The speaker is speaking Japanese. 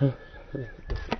よし。